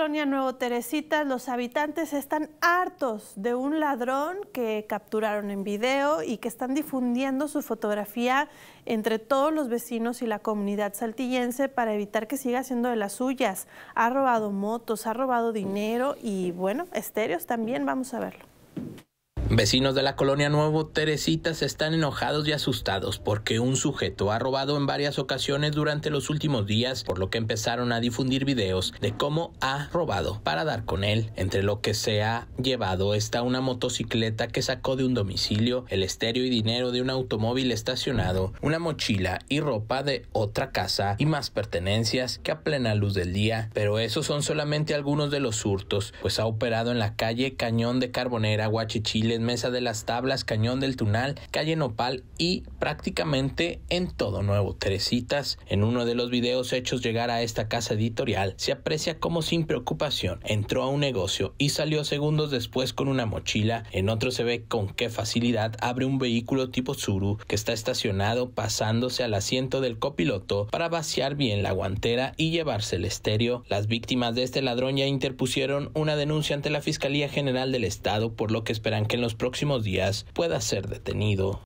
Colonia Nuevo Teresita, los habitantes están hartos de un ladrón que capturaron en video y que están difundiendo su fotografía entre todos los vecinos y la comunidad saltillense para evitar que siga haciendo de las suyas. Ha robado motos, ha robado dinero y bueno, estéreos también, vamos a verlo. Vecinos de la colonia Nuevo Teresitas están enojados y asustados porque un sujeto ha robado en varias ocasiones durante los últimos días, por lo que empezaron a difundir videos de cómo ha robado para dar con él. Entre lo que se ha llevado está una motocicleta que sacó de un domicilio, el estéreo y dinero de un automóvil estacionado, una mochila y ropa de otra casa y más pertenencias que a plena luz del día. Pero esos son solamente algunos de los hurtos, pues ha operado en la calle Cañón de Carbonera, Mesa de las Tablas, Cañón del Tunal, Calle Nopal y prácticamente en todo Nuevo Teresitas. En uno de los videos hechos llegar a esta casa editorial se aprecia como sin preocupación entró a un negocio y salió segundos después con una mochila. En otro se ve con qué facilidad abre un vehículo tipo Zuru que está estacionado pasándose al asiento del copiloto para vaciar bien la guantera y llevarse el estéreo. Las víctimas de este ladrón ya interpusieron una denuncia ante la Fiscalía General del Estado por lo que esperan que en los próximos días pueda ser detenido.